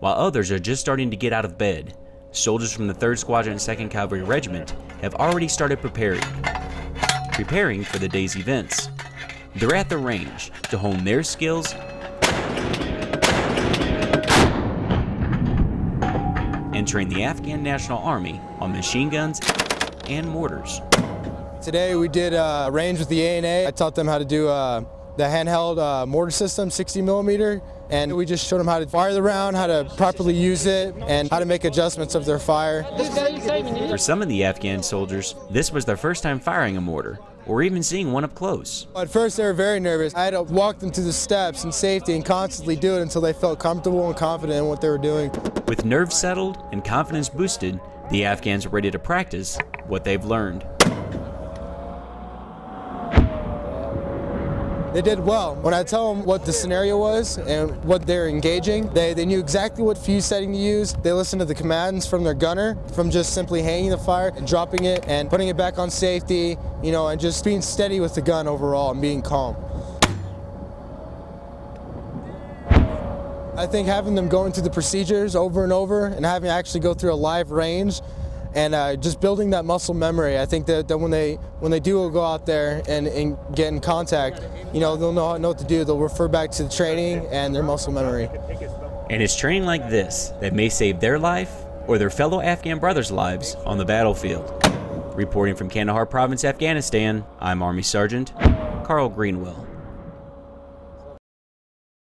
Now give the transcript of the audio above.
while others are just starting to get out of bed. Soldiers from the 3rd Squadron 2nd Cavalry Regiment have already started preparing, preparing for the day's events. They're at the range to hone their skills and train the Afghan National Army on machine guns and mortars. Today we did a range with the ANA. I taught them how to do uh, the handheld uh, mortar system, 60 millimeter, and we just showed them how to fire the round, how to properly use it, and how to make adjustments of their fire. For some of the Afghan soldiers, this was their first time firing a mortar, or even seeing one up close. At first they were very nervous. I had to walk them through the steps in safety and constantly do it until they felt comfortable and confident in what they were doing. With nerves settled and confidence boosted, the Afghans were ready to practice what they've learned. They did well. When I tell them what the scenario was and what they're engaging, they, they knew exactly what fuse setting to use. They listened to the commands from their gunner, from just simply hanging the fire and dropping it and putting it back on safety, you know, and just being steady with the gun overall and being calm. I think having them going through the procedures over and over and having to actually go through a live range and uh, just building that muscle memory. I think that, that when they when they do go out there and, and get in contact, you know, they'll know, know what to do. They'll refer back to the training and their muscle memory. And it's training like this that may save their life or their fellow Afghan brothers' lives on the battlefield. Reporting from Kandahar Province, Afghanistan, I'm Army Sergeant Carl Greenwell.